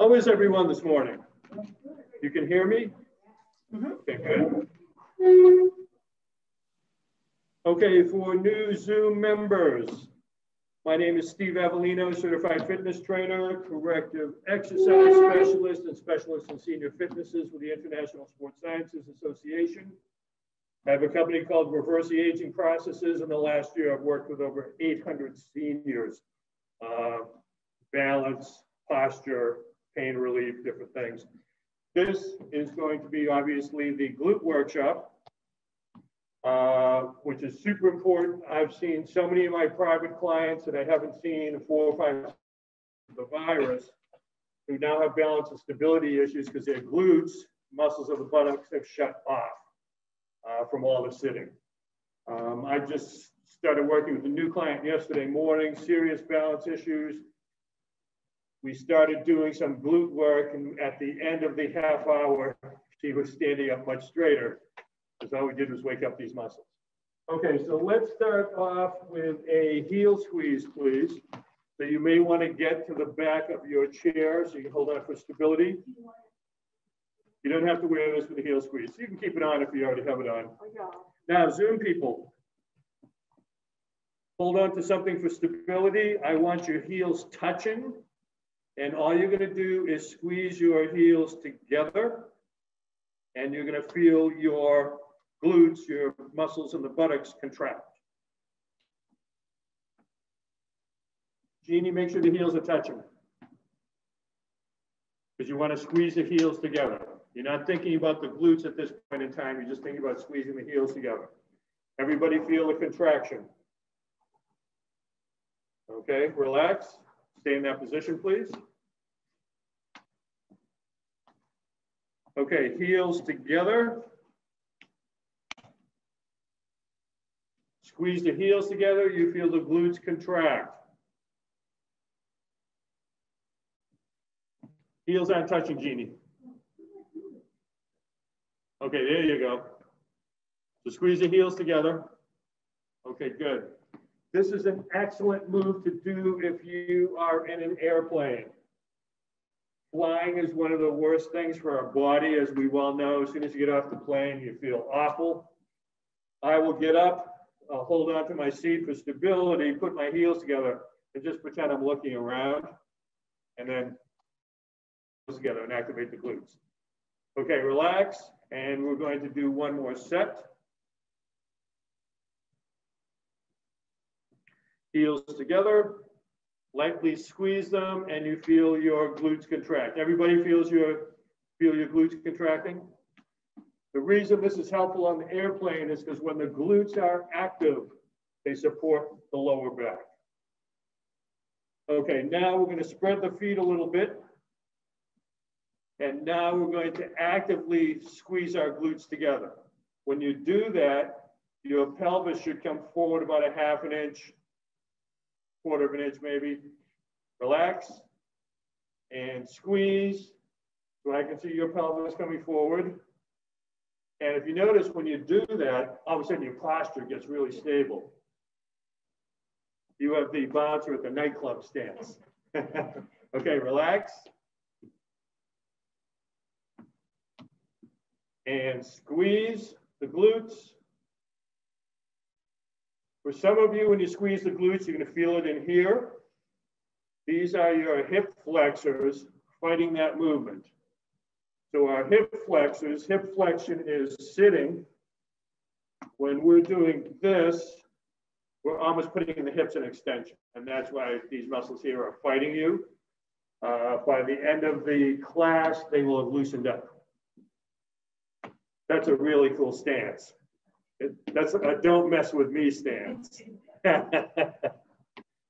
How is everyone this morning? You can hear me? Mm-hmm. Okay, good. Okay, for new Zoom members, my name is Steve Avellino, Certified Fitness Trainer, Corrective Exercise Specialist, and Specialist in Senior Fitnesses with the International Sports Sciences Association. I have a company called Reverse the Aging Processes. In the last year, I've worked with over 800 seniors. Uh, balance, posture, pain relief, different things. This is going to be obviously the glute workshop, uh, which is super important. I've seen so many of my private clients that I haven't seen four or five the virus who now have balance and stability issues because their glutes, muscles of the buttocks have shut off uh, from all the sitting. Um, I just started working with a new client yesterday morning, serious balance issues, we started doing some glute work and at the end of the half hour, she was standing up much straighter because all we did was wake up these muscles. Okay, so let's start off with a heel squeeze, please. So you may want to get to the back of your chair so you can hold on for stability. You don't have to wear this with a heel squeeze. You can keep it on if you already have it on. Now, Zoom people, hold on to something for stability. I want your heels touching and all you're gonna do is squeeze your heels together and you're gonna feel your glutes, your muscles in the buttocks contract. Jeannie, make sure the heels are touching. Because you wanna squeeze the heels together. You're not thinking about the glutes at this point in time, you're just thinking about squeezing the heels together. Everybody feel the contraction. Okay, relax. Stay in that position, please. Okay, heels together. Squeeze the heels together, you feel the glutes contract. Heels aren't touching, Jeannie. Okay, there you go. So squeeze the heels together. Okay, good. This is an excellent move to do if you are in an airplane. Flying is one of the worst things for our body, as we well know. As soon as you get off the plane, you feel awful. I will get up, I'll hold on to my seat for stability, put my heels together, and just pretend I'm looking around, and then together and activate the glutes. Okay, relax, and we're going to do one more set. Heels together, lightly squeeze them and you feel your glutes contract. Everybody feels your, feel your glutes contracting? The reason this is helpful on the airplane is because when the glutes are active, they support the lower back. Okay, now we're gonna spread the feet a little bit. And now we're going to actively squeeze our glutes together. When you do that, your pelvis should come forward about a half an inch quarter of an inch maybe. Relax and squeeze so I can see your pelvis coming forward. And if you notice when you do that, all of a sudden your posture gets really stable. You have the bouncer at the nightclub stance. okay, relax. And squeeze the glutes. For some of you, when you squeeze the glutes, you're gonna feel it in here. These are your hip flexors fighting that movement. So our hip flexors, hip flexion is sitting. When we're doing this, we're almost putting in the hips in extension. And that's why these muscles here are fighting you. Uh, by the end of the class, they will have loosened up. That's a really cool stance. It, that's a don't mess with me stance.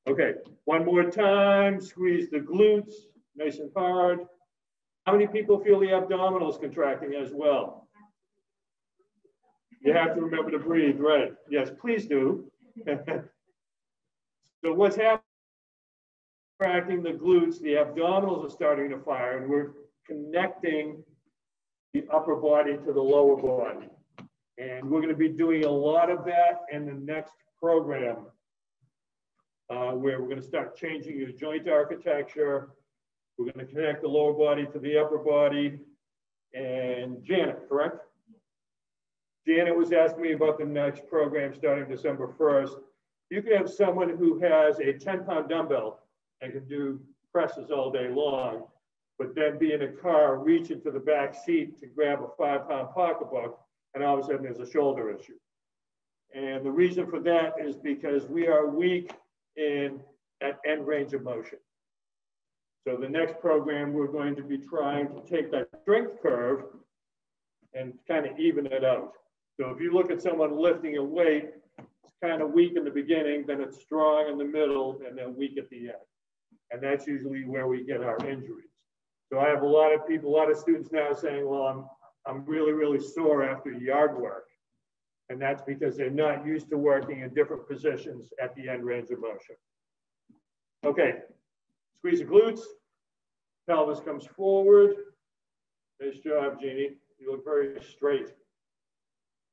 okay, one more time. Squeeze the glutes nice and hard. How many people feel the abdominals contracting as well? You have to remember to breathe, right? Yes, please do. so what's happening? Contracting the glutes, the abdominals are starting to fire, and we're connecting the upper body to the lower body. And we're going to be doing a lot of that in the next program, uh, where we're going to start changing your joint architecture. We're going to connect the lower body to the upper body. And Janet, correct? Janet was asking me about the next program starting December 1st. You can have someone who has a 10 pound dumbbell and can do presses all day long, but then be in a car, reach into the back seat to grab a five pound pocketbook, and all of a sudden there's a shoulder issue. And the reason for that is because we are weak in at end range of motion. So the next program, we're going to be trying to take that strength curve and kind of even it out. So if you look at someone lifting a weight, it's kind of weak in the beginning, then it's strong in the middle, and then weak at the end. And that's usually where we get our injuries. So I have a lot of people, a lot of students now saying, well, I'm, I'm really, really sore after yard work. And that's because they're not used to working in different positions at the end range of motion. Okay, squeeze the glutes. Pelvis comes forward. Nice job, Jeannie. You look very straight.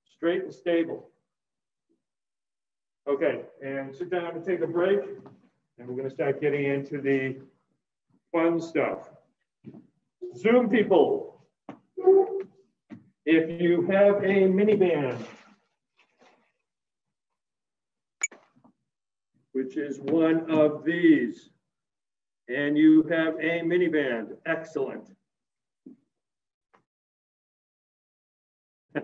Straight and stable. Okay, and sit down and take a break. And we're going to start getting into the fun stuff. Zoom people. If you have a miniband, which is one of these. And you have a miniband, excellent.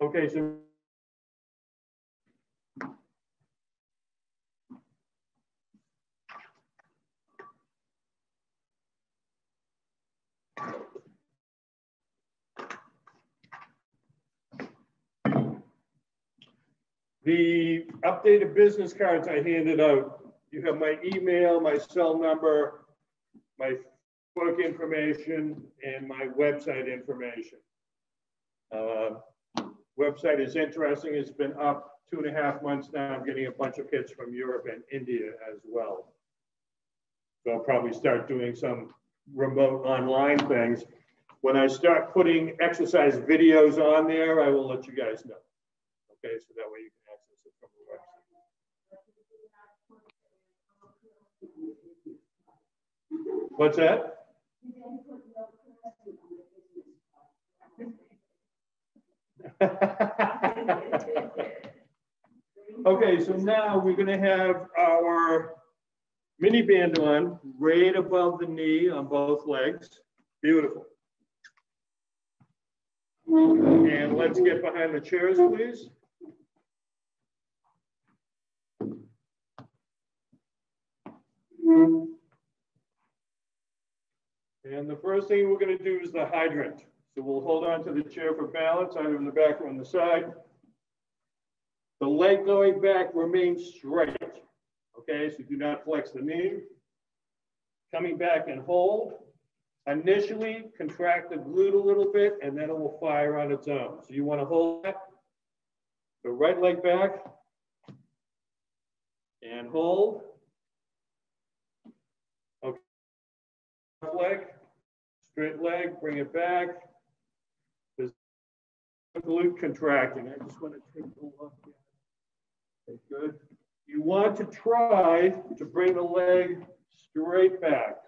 okay, so The updated business cards I handed out, you have my email, my cell number, my book information, and my website information. Uh, website is interesting. It's been up two and a half months now. I'm getting a bunch of hits from Europe and India as well. So I'll probably start doing some remote online things. When I start putting exercise videos on there, I will let you guys know. Okay, so that way you can What's that? okay, so now we're going to have our mini band on right above the knee on both legs. Beautiful. And let's get behind the chairs, please. And the first thing we're going to do is the hydrant. So we'll hold on to the chair for balance, either in the back or on the side. The leg going back remains straight. Okay, so do not flex the knee. Coming back and hold. Initially, contract the glute a little bit, and then it will fire on its own. So you want to hold that. The right leg back. And hold. Leg, straight leg, bring it back. There's glute contracting. I just want to take a look. Okay, good. You want to try to bring the leg straight back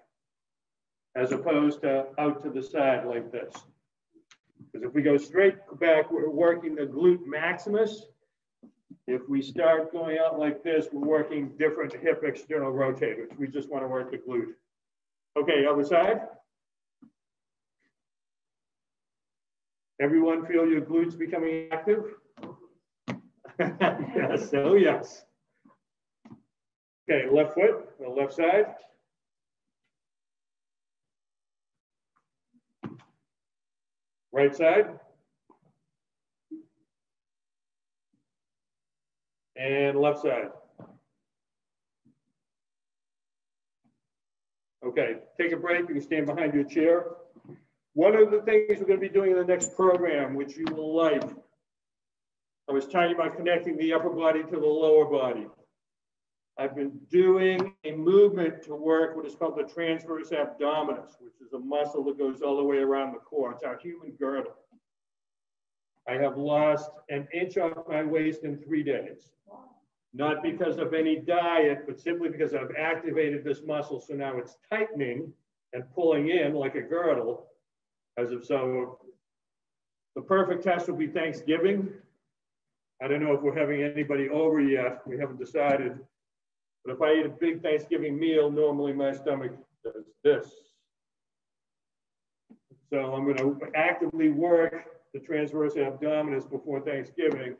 as opposed to out to the side like this. Because if we go straight back, we're working the glute maximus. If we start going out like this, we're working different hip external rotators. We just want to work the glute. Okay, other side. Everyone feel your glutes becoming active? yes, oh yes. Okay, left foot, the left side. Right side. And left side. Okay, take a break. You can stand behind your chair. One of the things we're going to be doing in the next program, which you will like, I was talking about connecting the upper body to the lower body. I've been doing a movement to work what is called the transverse abdominis, which is a muscle that goes all the way around the core. It's our human girdle. I have lost an inch off my waist in three days. Not because of any diet, but simply because I've activated this muscle. So now it's tightening and pulling in like a girdle, as if so. The perfect test would be Thanksgiving. I don't know if we're having anybody over yet. We haven't decided. But if I eat a big Thanksgiving meal, normally my stomach does this. So I'm going to actively work the transverse abdominis before Thanksgiving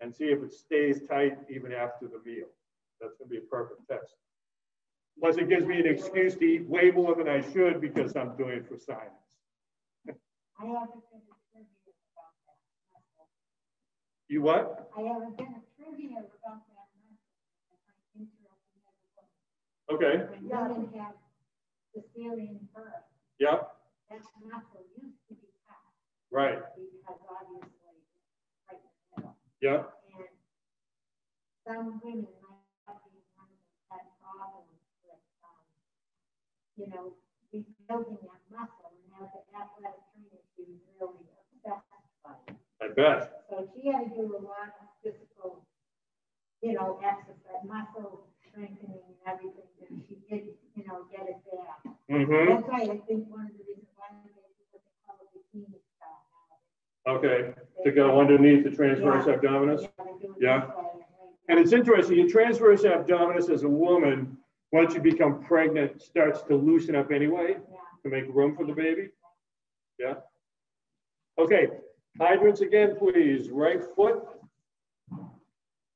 and see if it stays tight even after the meal. That's going to be a perfect test. Plus, it gives me an excuse to eat way more than I should because I'm doing it for science. I haven't been to trivia about that. You what? I haven't been to trivia about that. Okay. When have cesarean birth, Yep. that muscle used to be cut Right. because obviously it's right in the middle. Yep. And some women might be one of them had problems with, um, you know, rebuilding that muscle. And as an athletic trainer, she was really obsessed by it. I bet. So she had to do a lot of physical, you know, exercise, muscle strengthening and everything, and she did, you know, get it back. Mm-hmm. That's why I think one of the reasons why they do what they call a bikini. Okay. To go underneath the transverse Yeah. abdominis. Yeah, they do it Yeah. this way, right? And it's interesting, your transverse abdominis as a woman, once you become pregnant, starts to loosen up anyway Yeah. to make room for the baby. Yeah. Okay. Hydrants again, please. Right foot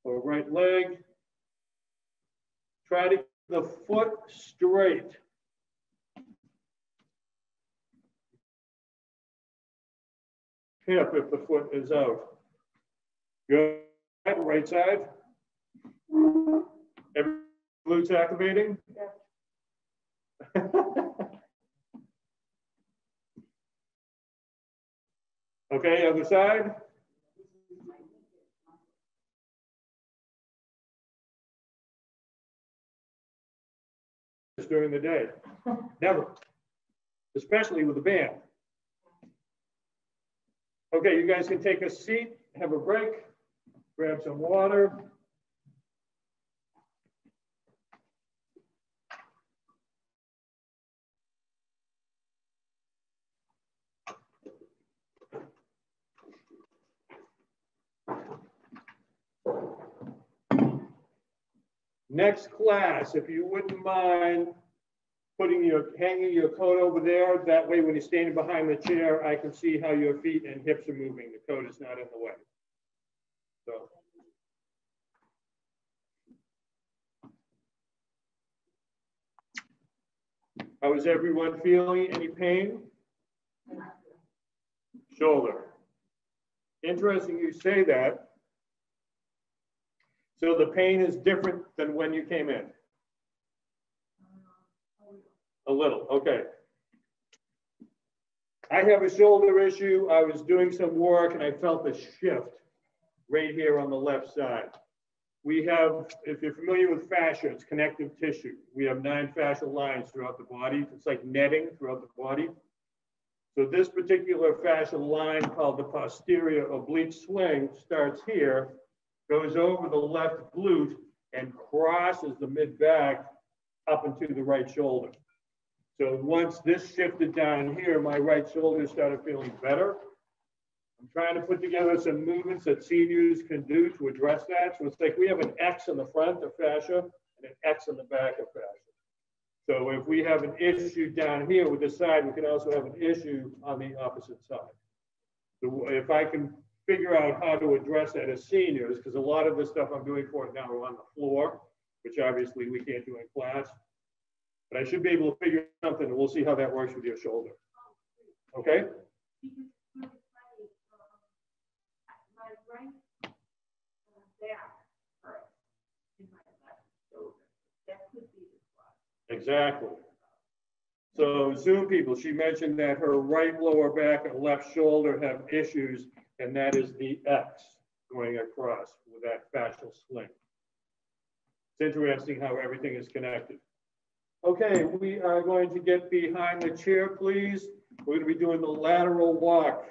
or right leg. Try to keep the foot straight. Hip if the foot is out. Good. Right side. Every glutes activating? Okay, other side. During the day. Never. Especially with a band. Okay, you guys can take a seat, have a break, grab some water. Next class, if you wouldn't mind putting your, hanging your coat over there, that way when you're standing behind the chair, I can see how your feet and hips are moving. The coat is not in the way. So. How is everyone feeling? Any pain? Shoulder. Interesting you say that. So the pain is different than when you came in? A little, okay. I have a shoulder issue. I was doing some work and I felt a shift right here on the left side. We have, if you're familiar with fascia, it's connective tissue. We have nine fascial lines throughout the body. It's like netting throughout the body. So this particular fascial line called the posterior oblique sling starts here, goes over the left glute and crosses the mid back up into the right shoulder. So once this shifted down here, my right shoulder started feeling better. I'm trying to put together some movements that seniors can do to address that. So it's like we have an X in the front of fascia and an X in the back of fascia. So if we have an issue down here with this side, we can also have an issue on the opposite side. So if I can figure out how to address that as seniors, because a lot of the stuff I'm doing for it now are on the floor, which obviously we can't do in class. But I should be able to figure something and we'll see how that works with your shoulder. Okay? Exactly. So Zoom people, she mentioned that her right lower back and left shoulder have issues, and that is the X going across with that fascial sling. It's interesting how everything is connected. Okay, we are going to get behind the chair, please. We're going to be doing the lateral walk.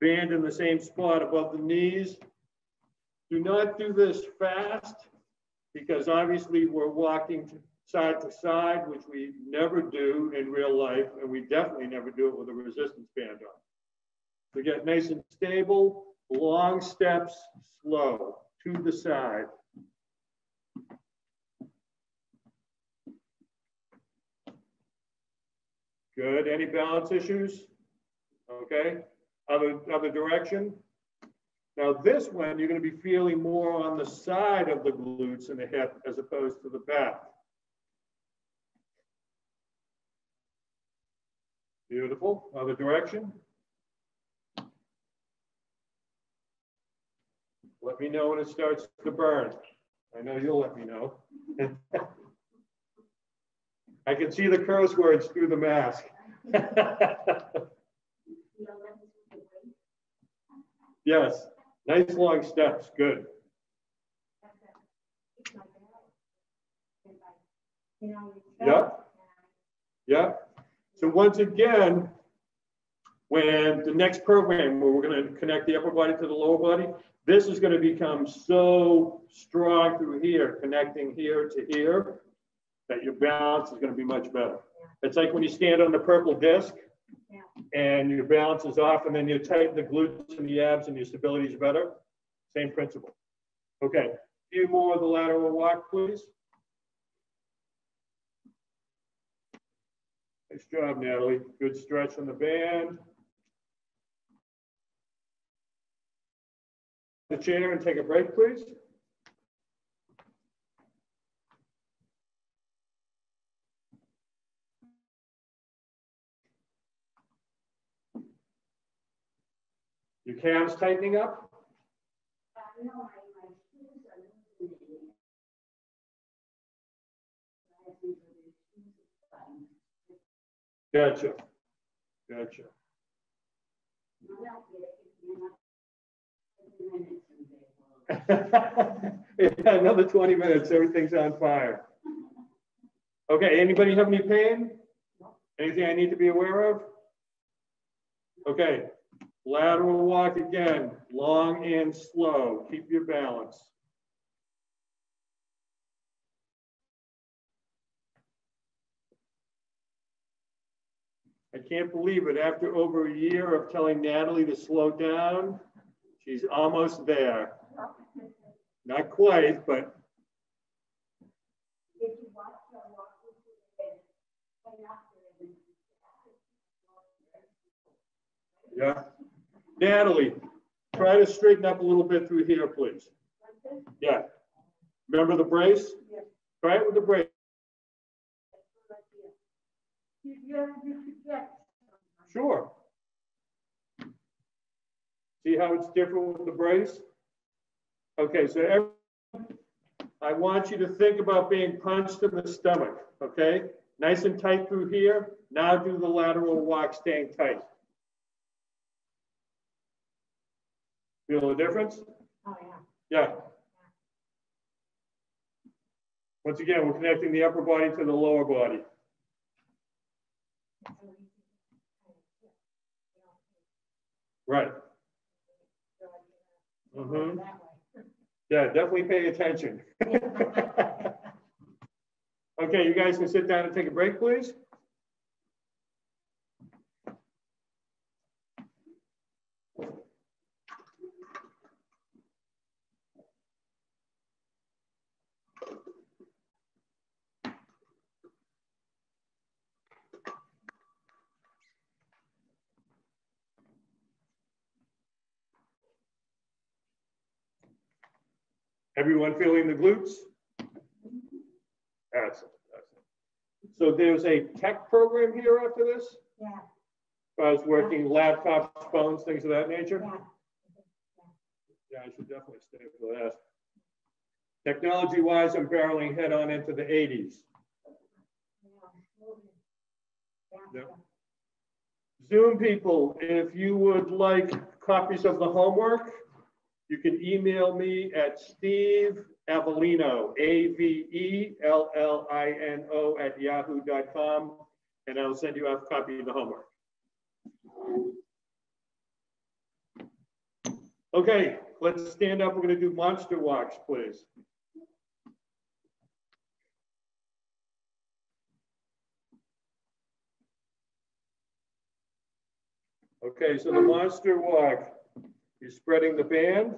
Band in the same spot above the knees. Do not do this fast. because obviously we're walking side to side, which we never do in real life, and we definitely never do it with a resistance band on. So get nice and stable, long steps, slow, to the side. Good, any balance issues? Okay, other, other direction? Now this one, you're gonna be feeling more on the side of the glutes and the hip as opposed to the back. Beautiful, other direction? Let me know when it starts to burn. I know you'll let me know. I can see the curse words through the mask. yes, nice long steps, good. Yep. Yep. So once again, when the next program where we're going to connect the upper body to the lower body, this is going to become so strong through here, connecting here to here, that your balance is going to be much better. It's like when you stand on the purple disc and your balance is off, and then you tighten the glutes and the abs, and your stability is better. Same principle. Okay, a few more of the lateral walk, please. Nice job, Natalie. Good stretch on the band. The chair and take a break, please. Your calves tightening up? Gotcha. Gotcha. Yeah, another 20 minutes, everything's on fire. Okay, anybody have any pain? Anything I need to be aware of? Okay, lateral walk again, long and slow. Keep your balance. I can't believe it. After over a year of telling Natalie to slow down, she's almost there. Not quite, but yeah. Natalie, try to straighten up a little bit through here, please. Yeah. Remember the brace? Yeah. Try it with the brace. Sure. See how it's different with the brace? Okay, so I want you to think about being punched in the stomach, okay? Nice and tight through here. Now do the lateral walk staying tight. Feel the difference? Oh, yeah. Yeah. Once again, we're connecting the upper body to the lower body. Right. Mhm. Yeah, definitely pay attention. Okay, you guys can sit down and take a break, please. Everyone feeling the glutes? Excellent. excellent. So there's a tech program here after this? Yeah, I was working laptops, phones, things of that nature? yeah. Yeah, I should definitely stay for that. Technology wise, I'm barreling head on into the eighties. Yeah. Yep. Zoom people, if you would like copies of the homework, you can email me at Steve Avellino, A V E L L I N O, at yahoo.com, and I'll send you a copy of the homework. Okay, let's stand up. We're going to do monster walks, please. Okay, so the monster walk you're spreading the band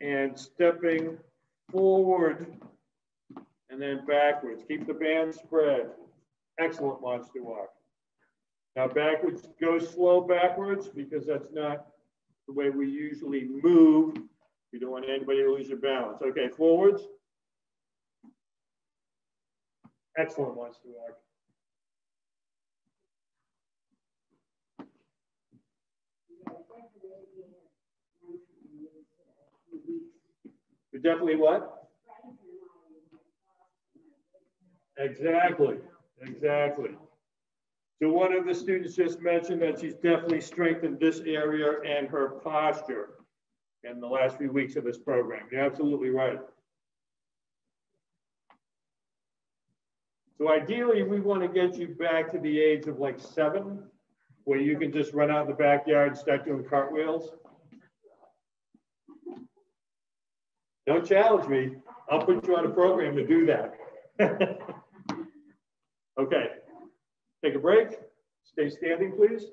and stepping forward and then backwards. Keep the band spread. Excellent monster walk. Now backwards, go slow backwards because that's not the way we usually move. You don't want anybody to lose your balance. Okay, forwards. Excellent monster walk. You're definitely what? Exactly, exactly. So one of the students just mentioned that she's definitely strengthened this area and her posture in the last few weeks of this program. You're absolutely right. So ideally, we want to get you back to the age of like seven, where you can just run out in the backyard and start doing cartwheels. Don't challenge me. I'll put you on a program to do that. okay, take a break. Stay standing, please.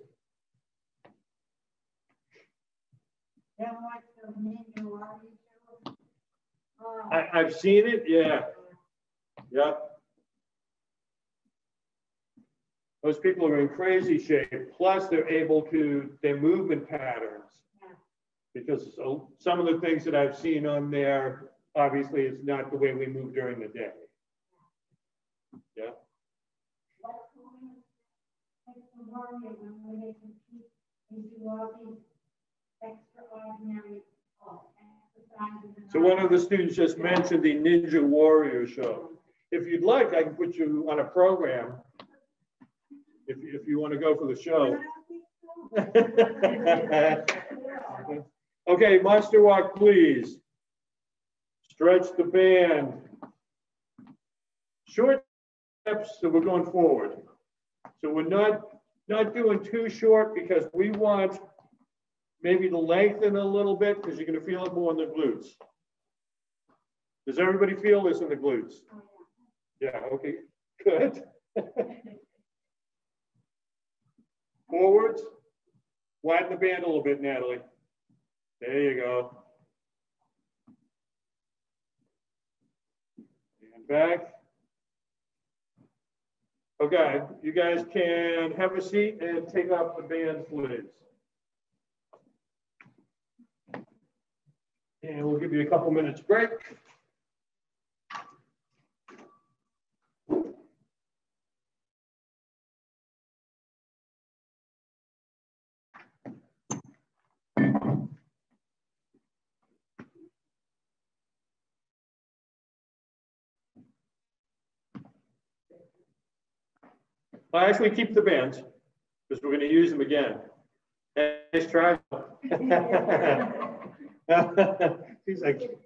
I, I've seen it, yeah. Yep. Those people are in crazy shape. Plus, they're able to, their movement patterns. Because so, some of the things that I've seen on there, obviously, it's not the way we move during the day. Yeah. So one of the students just mentioned the Ninja Warrior show. If you'd like, I can put you on a program if, if you want to go for the show. okay, monster walk, please. Stretch the band. Short steps, so we're going forward. So we're not, not doing too short because we want maybe to lengthen a little bit because you're going to feel it more in the glutes. Does everybody feel this in the glutes? Oh, yeah, okay, good. Forwards. Widen the band a little bit, Natalie. There you go. And back. Okay, you guys can have a seat and take off the band, please. And we'll give you a couple minutes break. Well, actually keep the bands because we're going to use them again. Nice try. He's like,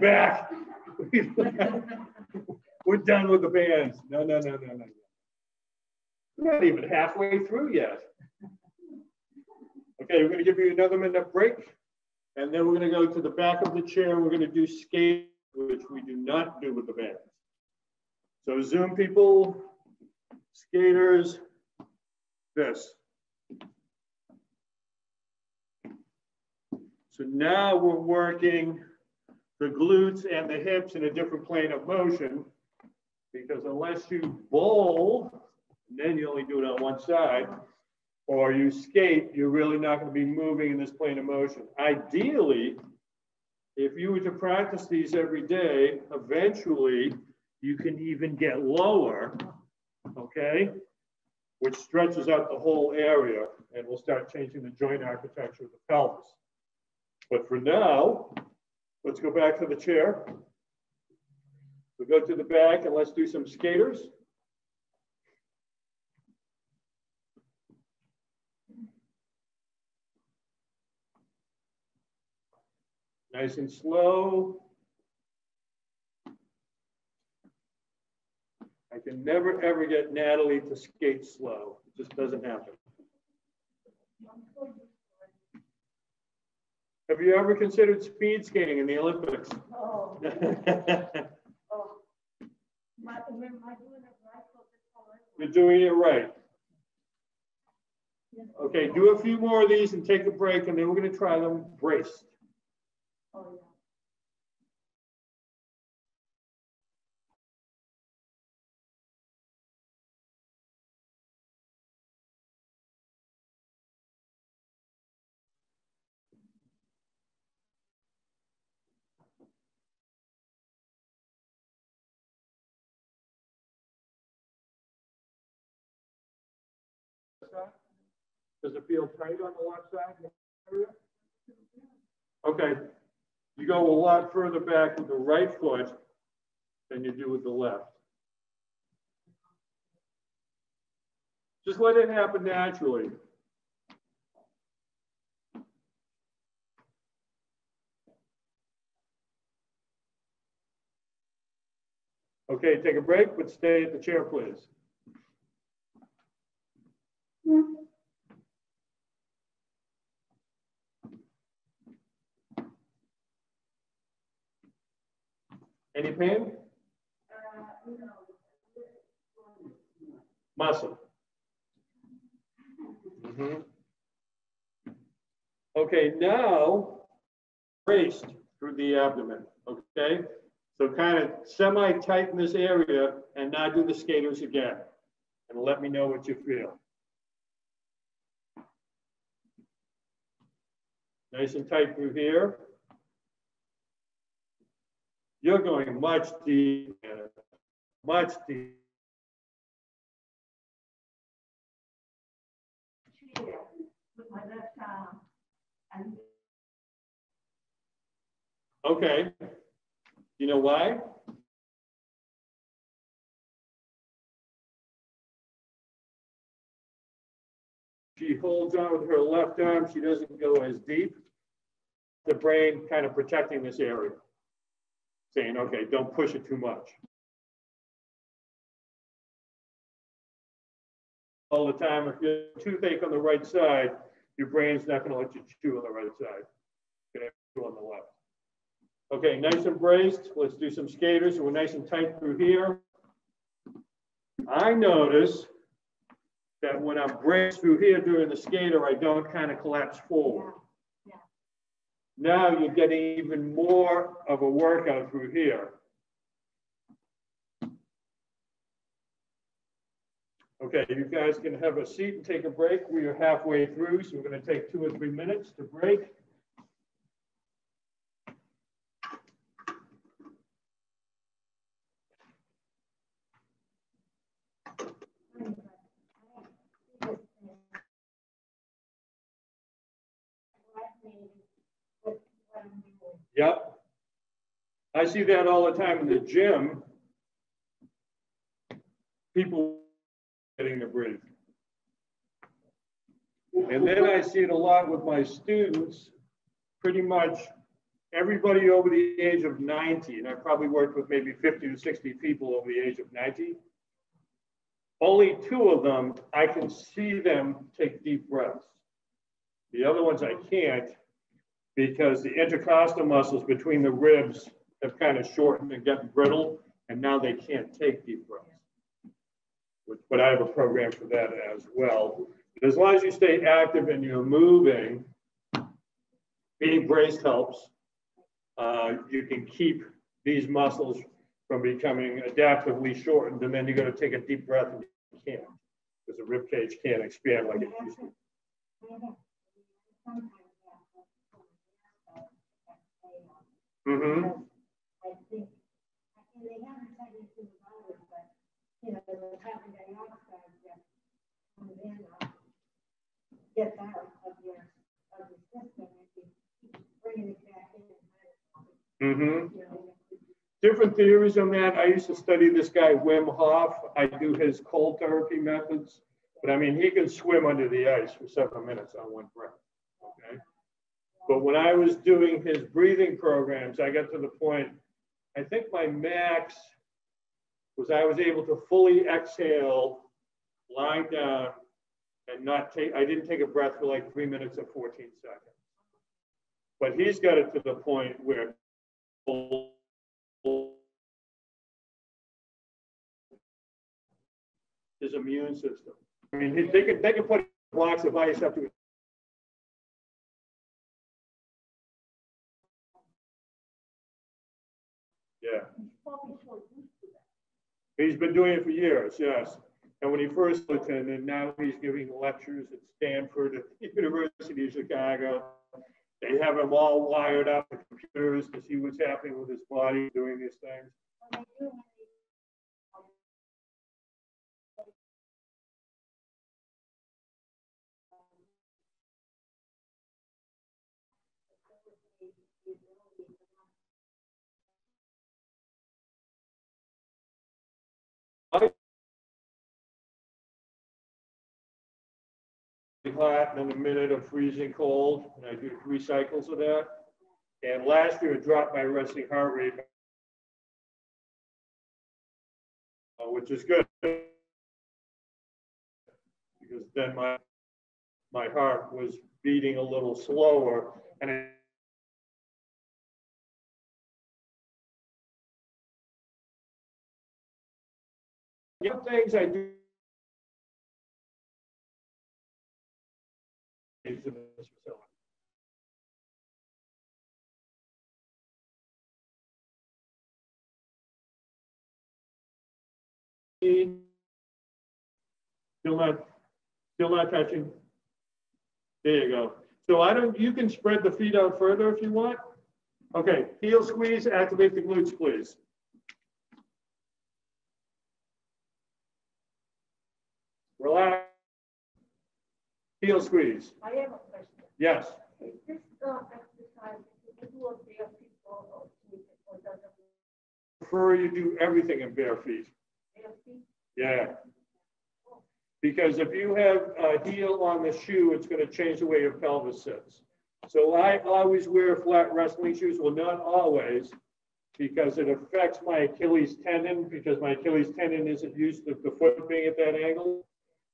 back. we're done with the bands. No, no, no, no, no. We're not even halfway through yet. Okay, we're going to give you another minute break. And then we're going to go to the back of the chair. We're going to do skate, which we do not do with the bands. So Zoom people, skaters, this. So now we're working the glutes and the hips in a different plane of motion because unless you bowl, then you only do it on one side, or you skate, you're really not going to be moving in this plane of motion. Ideally, if you were to practice these every day, eventually you can even get lower okay? Which stretches out the whole area and we'll start changing the joint architecture of the pelvis. But for now, let's go back to the chair. We go to the back and let's do some skaters. Nice and slow. I can never, ever get Natalie to skate slow. It just doesn't happen. Have you ever considered speed skating in the Olympics? Oh. oh. You're doing it right. Okay, do a few more of these and take a break, and then we're gonna try them braced. Oh, yeah. Does it feel tight on the left side? Okay, you go a lot further back with the right foot than you do with the left. Just let it happen naturally. Okay, take a break, but stay at the chair, please. Any pain? Muscle. Mhm. Okay, now braced through the abdomen, okay? So kind of semi-tighten this area and now do the skaters again. And let me know what you feel. Nice and tight through here. You're going much deeper, much deeper. Okay. You know why? She holds on with her left arm. She doesn't go as deep. The brain kind of protecting this area. Saying, okay, don't push it too much. All the time, if you have toothache on the right side, your brain's not going to let you chew on the right side. You're to chew on the left. Okay, nice and braced. Let's do some skaters. We're nice and tight through here. I notice that when I'm braced through here during the skater, I don't kind of collapse forward. Now you're getting even more of a workout through here. Okay, you guys can have a seat and take a break. We are halfway through, so we're going to take two or three minutes to break. Yep. I see that all the time in the gym. People getting to breathe. And then I see it a lot with my students, pretty much everybody over the age of 90, and I probably worked with maybe 50 to 60 people over the age of 90. Only two of them, I can see them take deep breaths. The other ones I can't because the intercostal muscles between the ribs have kind of shortened and gotten brittle, and now they can't take deep breaths. But- I have a program for that as well. But as long as you stay active and you're moving, being braced helps. Uh, you can keep these muscles from becoming adaptively shortened, and then you're going to take a deep breath and you can't, because the rib cage can't expand like it used to. Mm-hmm. I think, and they haven't said anything about it, but, you know, the carbon dioxide that comes in, uh, gets out of your, of your system, and you keep bringing it back in. Mm-hmm. You know, Different theories on that. I used to study this guy Wim Hof. I do his cold therapy methods, but I mean, he can swim under the ice for seven minutes on one breath. Okay. But when I was doing his breathing programs, I got to the point, I think my max was I was able to fully exhale, lying down, and not take, I didn't take a breath for like three minutes and 14 seconds. But he's got it to the point where his immune system. I mean, they can, they could put blocks of ice up to Yeah. He's been doing it for years, yes. And when he first attended, now he's giving lectures at Stanford, at the University of Chicago. They have him all wired up with computers to see what's happening with his body doing these things. Hot and then a minute of freezing cold, and I do three cycles of that. And last year it dropped my resting heart rate, uh, which is good. Because then my, my heart was beating a little slower and it Things I do. Still not, still not touching. There you go. So I don't, you can spread the feet out further if you want. Okay, heel squeeze, activate the glutes, please. Relax. Heel squeeze. I have a question. Yes. Is this uh, exercise, if you do a bare or or does it Prefer you do everything in bare feet. bare feet? Yeah. Because if you have a heel on the shoe, it's going to change the way your pelvis sits. So I always wear flat wrestling shoes. Well, not always, because it affects my Achilles tendon, because my Achilles tendon isn't used to the foot being at that angle.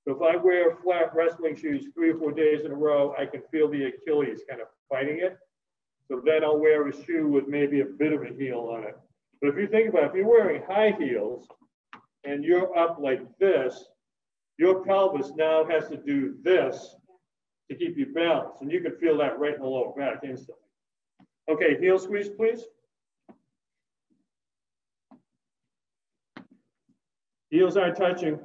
So if I wear flat wrestling shoes three or four days in a row, I can feel the Achilles kind of fighting it. So then I'll wear a shoe with maybe a bit of a heel on it. But if you think about it, if you're wearing high heels and you're up like this, your pelvis now has to do this to keep you balanced. And you can feel that right in the lower back instantly. Okay, heel squeeze, please. Heels aren't touching.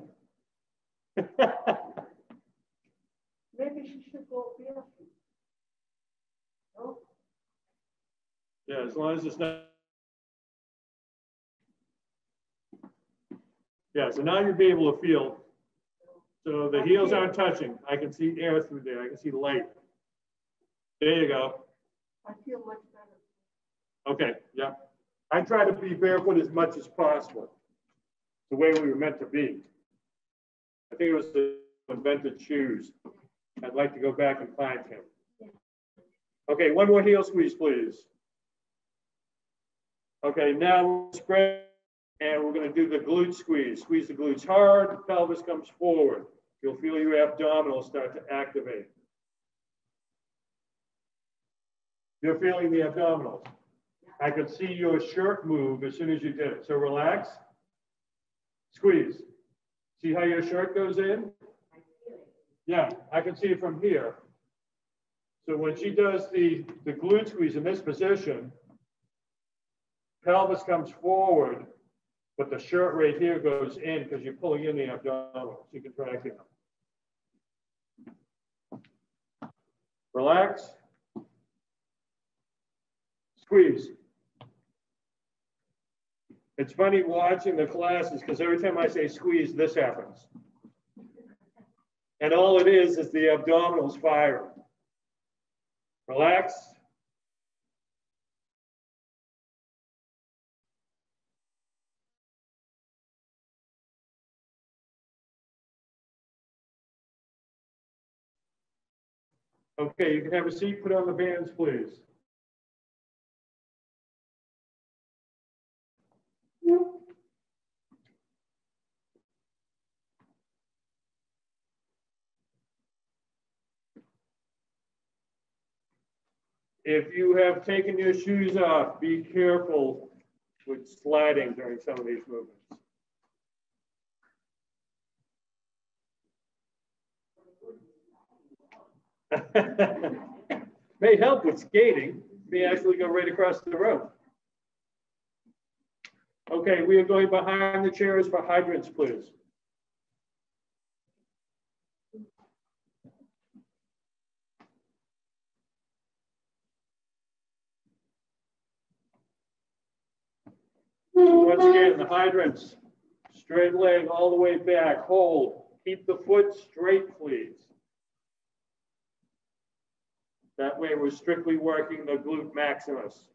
Maybe she should go bare feet. No? Yeah, as long as it's not. Yeah, so now you'll be able to feel. So the heels aren't touching. I can see air through there. I can see light. There you go. I feel much better. Okay, yeah. I try to be barefoot as much as possible. The way we were meant to be. I think it was the invented shoes. I'd like to go back and find him. Okay, one more heel squeeze, please. Okay, now spread and we're going to do the glute squeeze. Squeeze the glutes hard, pelvis comes forward. You'll feel your abdominals start to activate. You're feeling the abdominals. I could see your shirt move as soon as you did it. So relax, squeeze. See how your shirt goes in? Yeah, I can see it from here. So when she does the, the glute squeeze in this position, pelvis comes forward, but the shirt right here goes in because you're pulling in the abdominals. You can track it. Relax. Squeeze. It's funny watching the classes because every time I say squeeze, this happens. And all it is is the abdominals firing. Relax. Okay, you can have a seat, put on the bands, please. If you have taken your shoes off, be careful with sliding during some of these movements. May help with skating, may actually go right across the road. Okay, we are going behind the chairs for hydrants, please. Once again, the hydrants, straight leg all the way back, hold, keep the foot straight, please. That way we're strictly working the glute maximus.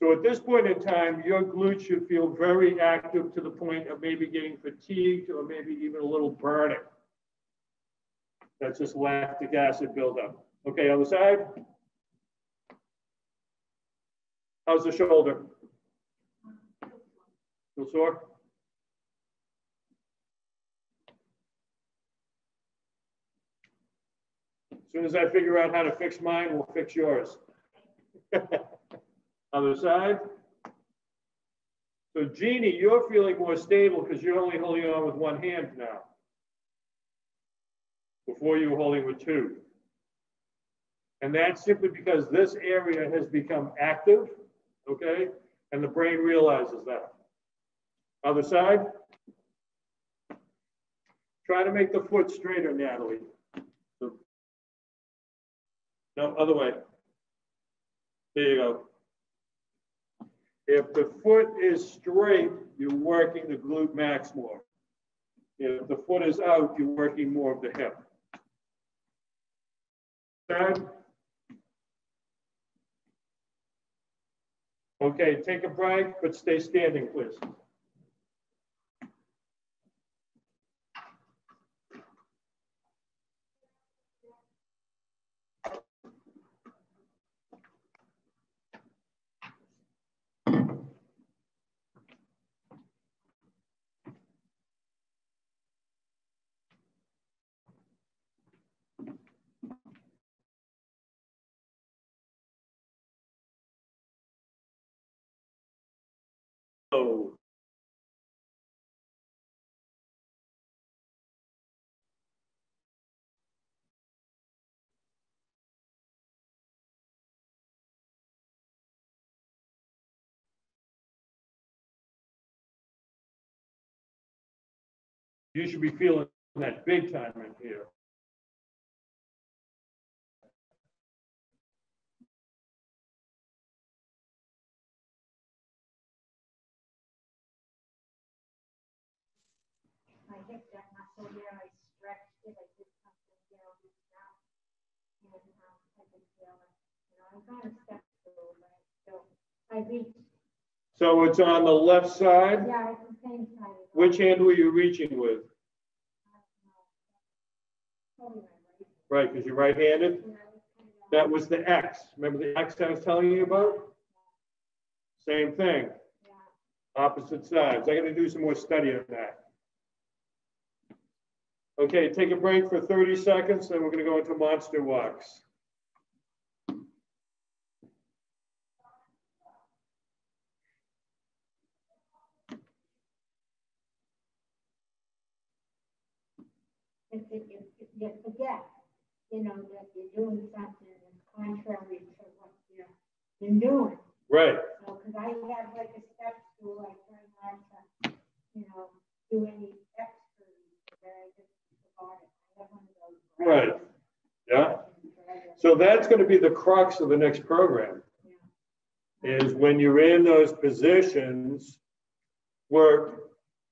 So at this point in time, your glute should feel very active to the point of maybe getting fatigued or maybe even a little burning. That's just lactic acid buildup. Okay, other side. How's the shoulder? Feel sore? As soon as I figure out how to fix mine, we'll fix yours. Other side. So Jeannie, you're feeling more stable because you're only holding on with one hand now. Before you were holding with two. And that's simply because this area has become active, okay? And the brain realizes that. Other side. Try to make the foot straighter, Natalie. No, other way. There you go. If the foot is straight, you're working the glute max more. If the foot is out, you're working more of the hip. Done. Okay, take a break, but stay standing, please. Oh. You should be feeling that big time in here. I hit that muscle there, I stretched it, I did something, you know, just now. And, um, I can feel it, you know, I'm kind of stepped through, but I still, I reached, So it's on the left side. yeah, it's the same side. Which hand were you reaching with? Probably my right. Because you're right-handed. That was the X. Remember the X I was telling you about? Same thing, opposite sides. I gotta do some more study on that. Okay, take a break for 30 seconds, then we're gonna go into monster walks. if, if, if if you know, that you're doing something that's contrary to what you're, you're doing. Right, So, cause I have like a step stool, I try not to, you know, do any extras, but I just forgot it. I have one of those. Right. yeah. So that's gonna be the crux of the next program. is when you're in those positions, we're,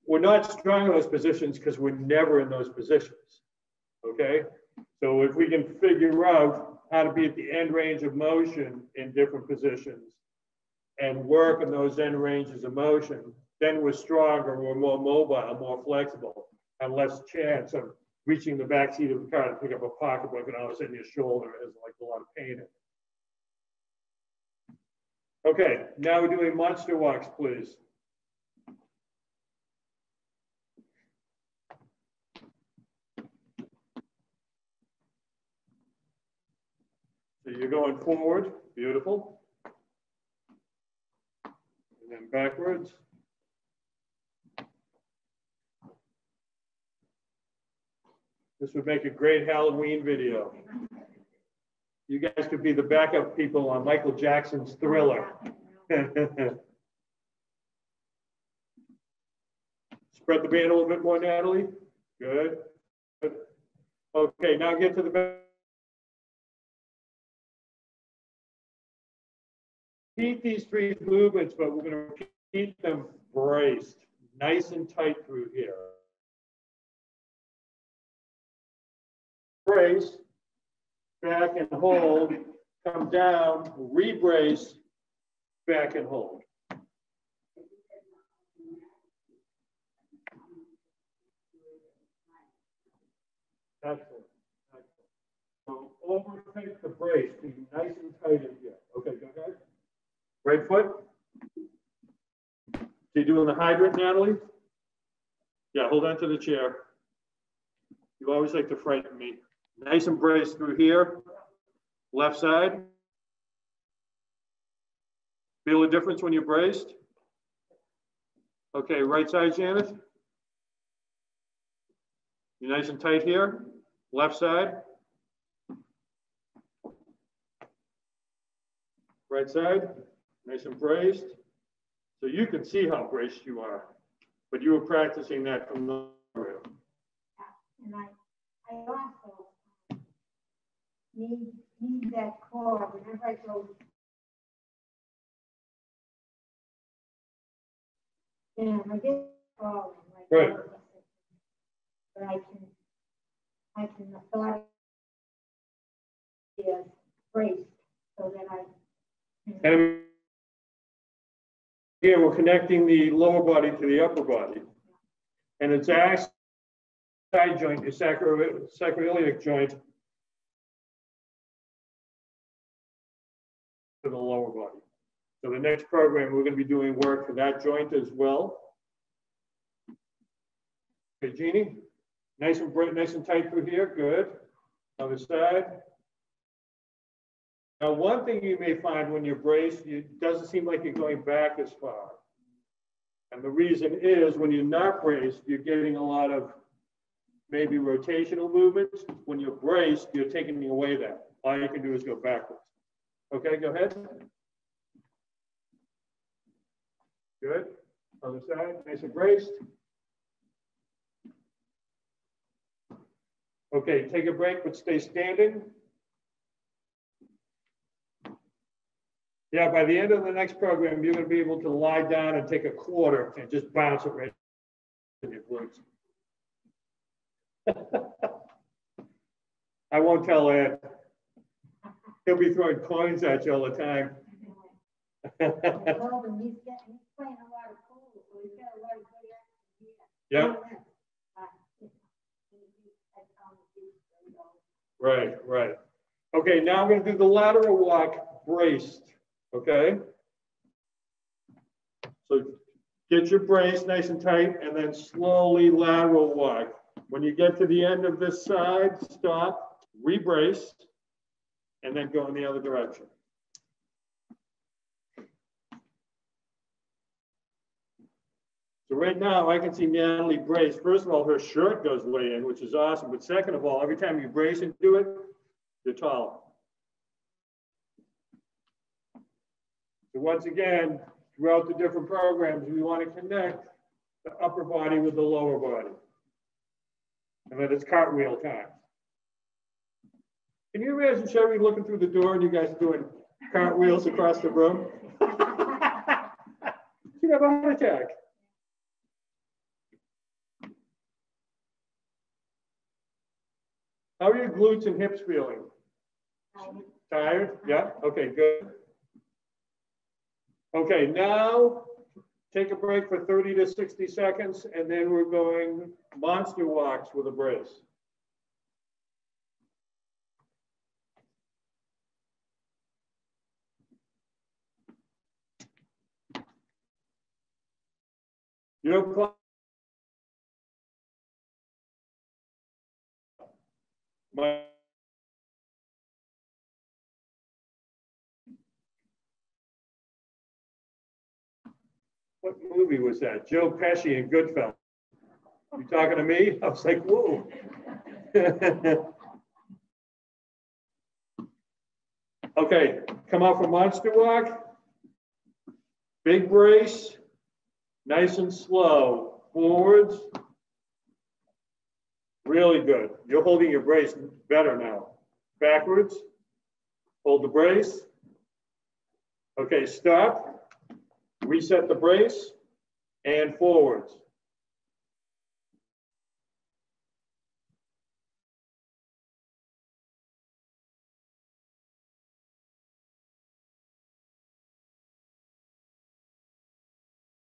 we're not strong in those positions because we're never in those positions. Okay? So if we can figure out how to be at the end range of motion in different positions and work in those end ranges of motion, then we're stronger, we're more mobile, more flexible, and less chance of reaching the back seat of the car to pick up a pocketbook and all of a sudden your shoulder has like a lot of pain in it. Okay, now we're doing monster walks, please. So you're going forward, beautiful. And then backwards. This would make a great Halloween video. You guys could be the backup people on Michael Jackson's Thriller. Spread the band a little bit more, Natalie. Good. Good. Okay, now get to the back. Repeat these three movements, but we're going to repeat them braced, nice and tight through here. Brace, back and hold, come down, rebrace, back and hold. Excellent. Excellent. So overtake the brace, be nice and tight in here. Okay, go ahead. Right foot. You doing the hydrant, Natalie? Yeah, hold on to the chair. You always like to frighten me. Nice and braced through here. Left side. Feel a difference when you're braced? Okay, right side, Janet. You nice and tight here. Left side. Right side, nice and braced. So you can see how braced you are, but you were practicing that from the rail. And I, I also um, need, need that core whenever I go. Yeah, I get falling like. Right. But I can, I can authority is braced so that I. can- here we're connecting the lower body to the upper body. And it's actually side joint, your sacro- sacroiliac joint to the lower body. So the next program, we're going to be doing work for that joint as well. Okay, Jeannie, nice and bright, nice and tight through here, good. Other side. Now, one thing you may find when you're braced, it doesn't seem like you're going back as far. And the reason is when you're not braced, you're getting a lot of maybe rotational movements. When you're braced, you're taking away that. All you can do is go backwards. Okay, go ahead. Good. Other side, nice and braced. Okay, take a break, but stay standing. Yeah, by the end of the next program, you're gonna be able to lie down and take a quarter and just bounce it right in your glutes. I won't tell Ed. He'll be throwing coins at you all the time. I told him he's getting, he's playing a lot of pool, so he's got a lot of good action here. Yeah, Uh, I told him he's, you know, right, right. Okay, now I'm gonna do the lateral walk braced, okay? So get your brace nice and tight and then slowly lateral walk. When you get to the end of this side, stop, rebrace, and then go in the other direction. So right now, I can see Natalie brace. First of all, her shirt goes way in, which is awesome. But second of all, every time you brace and do it, you're taller. So once again, throughout the different programs, we want to connect the upper body with the lower body. And then it's cartwheel time. Can you imagine Sherry looking through the door and you guys doing cartwheels across the room? She'd have a heart attack. How are your glutes and hips feeling? Tired? Yeah, okay, good. Okay, now take a break for 30 to 60 seconds and then we're going monster walks with a brace. Don't. My movie was that? Joe Pesci and Goodfellas. You talking to me? I was like, whoa. Okay, come out for monster walk. Big brace, nice and slow, forwards. Really good. You're holding your brace better now. Backwards, hold the brace. Okay, stop, reset the brace, and forwards.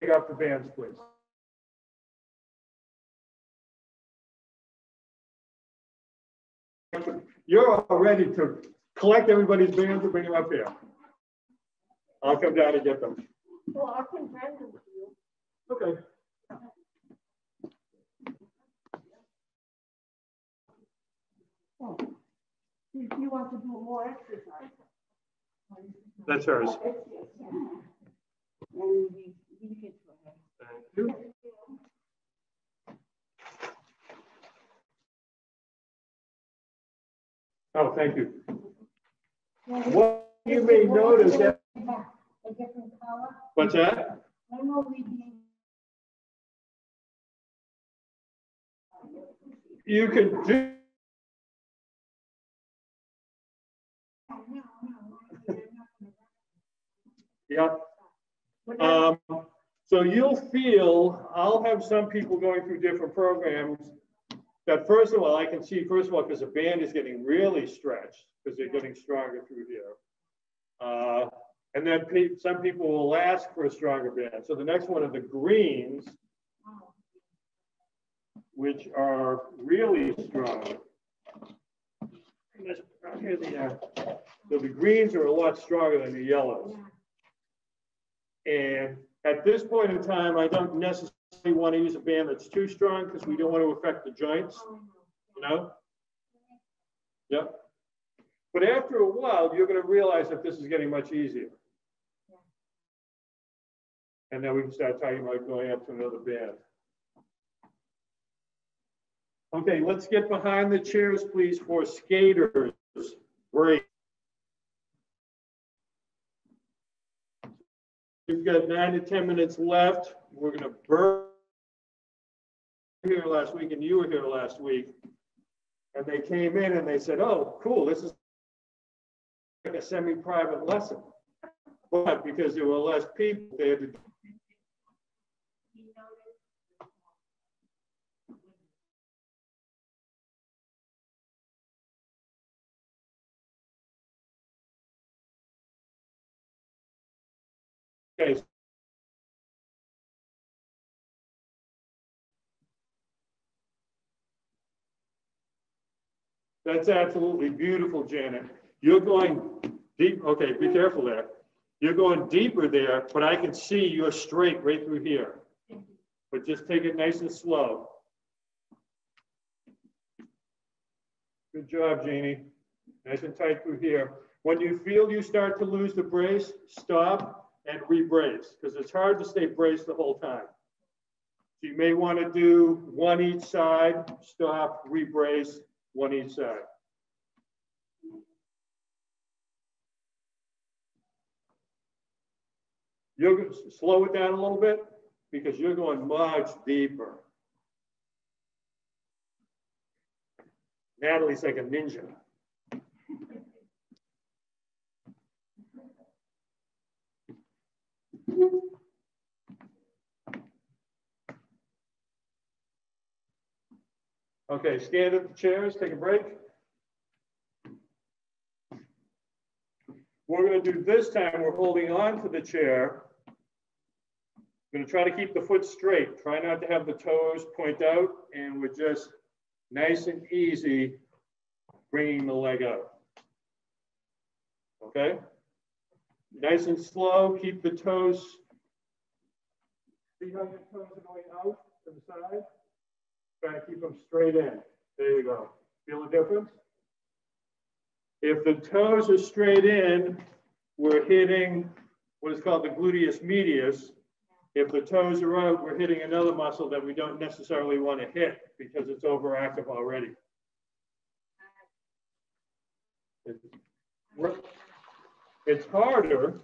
Pick up the bands, please. You're all ready to collect everybody's bands and bring them up here. I'll come down and get them. Well, I them Okay. Oh. If you want to do more exercise. That's hers. And we, we get to her. Thank you. Oh, thank you. What you may notice that, A different color, what's that? You can do, yeah, um, so you'll feel, I'll have some people going through different programs that first of all, I can see, first of all, because the band is getting really stretched, because they're getting stronger through here. Uh, and then pe- some people will ask for a stronger band. So the next one are the greens, which are really strong. Here they are. So the greens are a lot stronger than the yellows. And at this point in time, I don't necessarily want to use a band that's too strong because we don't want to affect the joints, you know? Yep. But after a while, you're going to realize that this is getting much easier. And then we can start talking about going up to another band. Okay, let's get behind the chairs, please, for skaters. Break. We've got nine to 10 minutes left. We're gonna burn here last week and you were here last week. And they came in and they said, oh, cool, this is like a semi-private lesson. But because there were less people, they had to Okay. That's absolutely beautiful, Janet. You're going deep, okay, be careful there. You're going deeper there, but I can see you're straight right through here. But just take it nice and slow. Good job, Jeannie. Nice and tight through here. When you feel you start to lose the brace, stop and re-brace, because it's hard to stay braced the whole time. So you may want to do one each side, stop, re-brace, one each side. You're going to slow it down a little bit because you're going much deeper. Natalie's like a ninja. Okay, stand at the chairs, take a break. What we're gonna do this time, we're holding on to the chair. Gonna try to keep the foot straight. Try not to have the toes point out, and we're just nice and easy bringing the leg out. Okay? Nice and slow, keep the toes. See how your toes are going out to the side? Try to keep them straight in. There you go. Feel the difference? If the toes are straight in, we're hitting what is called the gluteus medius. If the toes are out, we're hitting another muscle that we don't necessarily want to hit because it's overactive already. It's it's harder.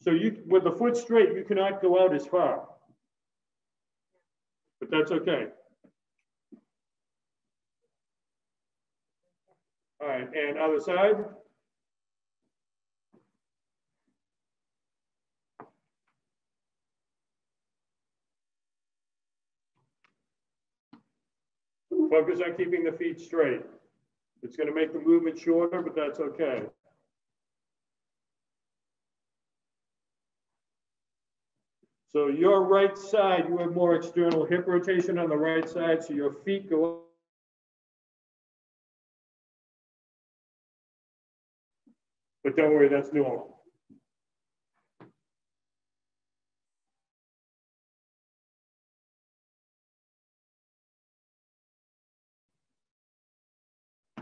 So you, with the foot straight, you cannot go out as far. But that's okay. All right, and other side. Focus on keeping the feet straight. It's going to make the movement shorter, but that's okay. So your right side, you have more external hip rotation on the right side, so your feet go up. But don't worry, that's normal.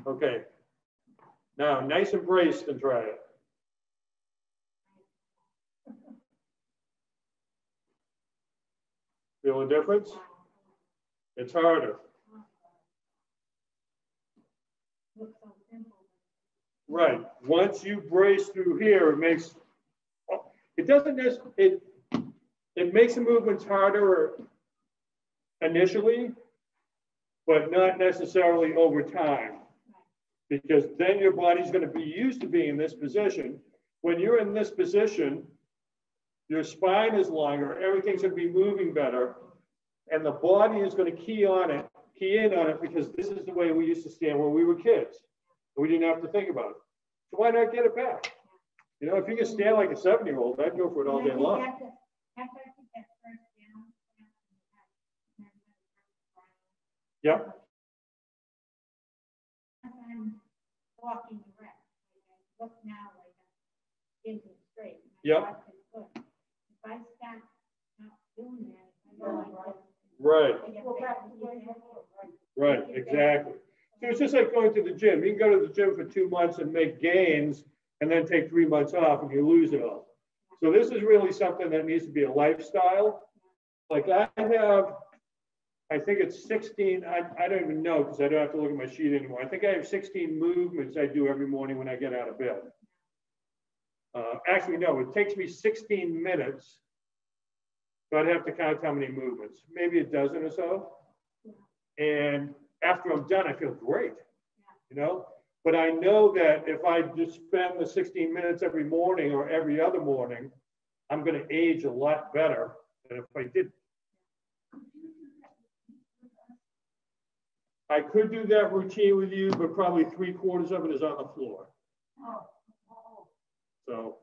Okay. Now, nice and braced and try it. Feel a difference? It's harder. Right. Once you brace through here, it makes it doesn't it it makes the movements harder initially, but not necessarily over time. Because then your body's going to be used to being in this position. When you're in this position, your spine is longer, everything's going to be moving better, and the body is going to key on it, key in on it, because this is the way we used to stand when we were kids. We didn't have to think about it. So why not get it back? You know, if you can stand like a seven-year-old, I'd go for it all day long. Yep. walking erect. look now like I'm straight. Yep. I start not doing that, Right. Right, exactly. So it's just like going to the gym. You can go to the gym for two months and make gains and then take three months off and you lose it all. So this is really something that needs to be a lifestyle. Like I have, I think it's 16, I, I don't even know because I don't have to look at my sheet anymore. I think I have 16 movements I do every morning when I get out of bed. Uh, actually, no, it takes me 16 minutes. So I'd have to count how many movements, maybe a dozen or so. And after I'm done, I feel great, you know? But I know that if I just spend the 16 minutes every morning or every other morning, I'm going to age a lot better than if I didn't. I could do that routine with you, but probably three quarters of it is on the floor. Oh. So.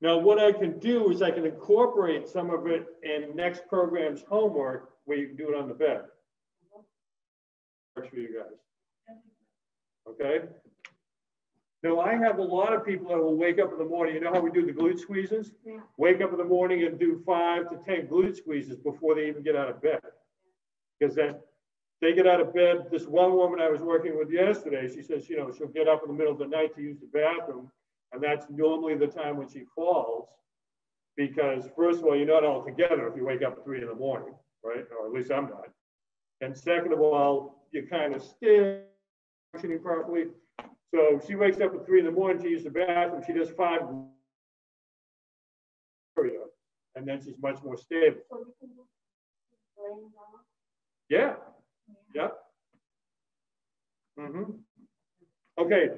Now, what I can do is I can incorporate some of it in next program's homework where you can do it on the bed. Works for you guys. Okay? Now, I have a lot of people that will wake up in the morning. You know how we do the glute squeezes? Yeah. Wake up in the morning and do five to 10 glute squeezes before they even get out of bed. Because then they get out of bed. This one woman I was working with yesterday, she says, you know, she'll get up in the middle of the night to use the bathroom. And that's normally the time when she falls. Because first of all, you're not all together if you wake up at three in the morning, right? Or at least I'm not. And second of all, you're kind of still functioning properly. So she wakes up at three in the morning she uses the bathroom. She does five and then she's much more stable. Yeah, Yep. Mm-hmm. Okay.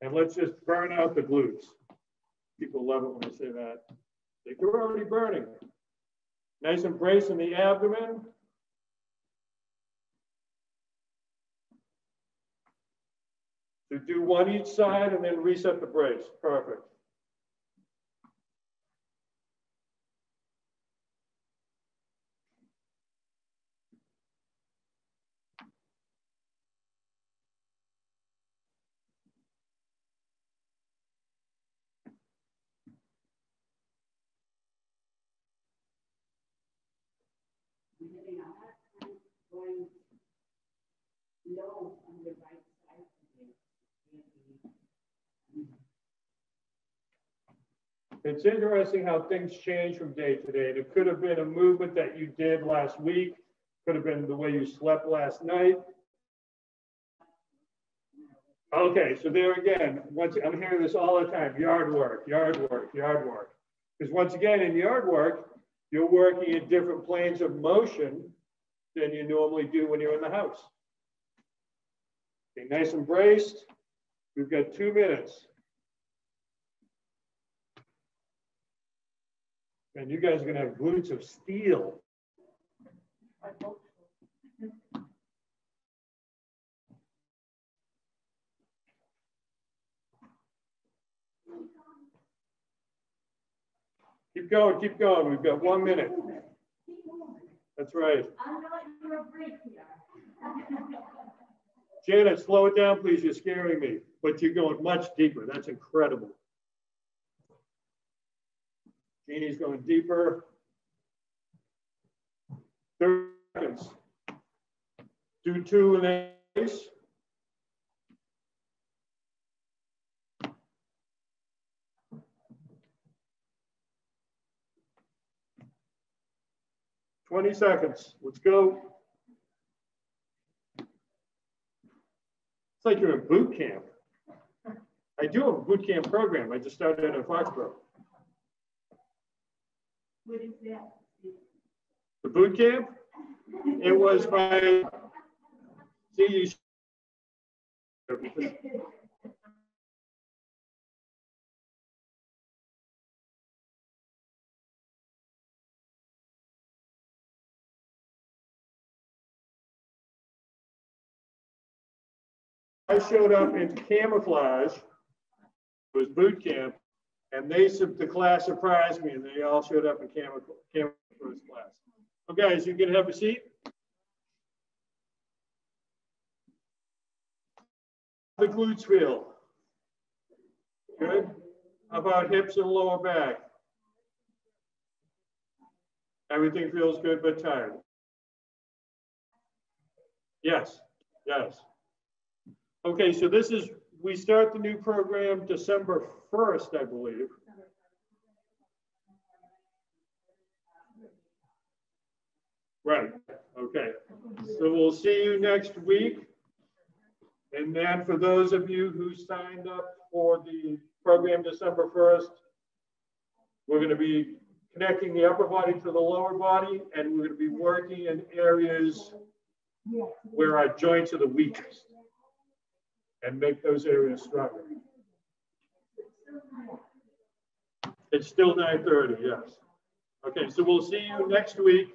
And let's just burn out the glutes. People love it when I say that. They're already burning. Nice embrace in the abdomen. So do one each side and then reset the brace. Perfect. It's interesting how things change from day to day. It could have been a movement that you did last week, could have been the way you slept last night. Okay, so there again, once I'm hearing this all the time, yard work, yard work, yard work. Because once again, in yard work, you're working in different planes of motion than you normally do when you're in the house. Okay, nice and braced. We've got two minutes. And you guys are gonna have glutes of steel. Keep going, keep going. We've got one minute. That's right. I'm not your break here. Janet, slow it down, please. You're scaring me, but you're going much deeper. That's incredible. Jeannie's going deeper. 30 seconds. Do two and then release. Twenty seconds. Let's go. It's like you're in boot camp. I do have a boot camp program. I just started in Foxborough. What is that? The boot camp? It was by, see, you. I showed up in camouflage, it was boot camp, and they, the class surprised me, and they all showed up in camo first class. So guys, you can have a seat. The glutes feel. Good. How about hips and lower back? Everything feels good but tired. Yes, yes. Okay, so this is, we start the new program December 1st, I believe. Right, okay. So we'll see you next week. And then for those of you who signed up for the program December 1st, we're going to be connecting the upper body to the lower body, and we're going to be working in areas where our joints are the weakest and make those areas stronger. It's still 9:30, yes. Okay, so we'll see you next week.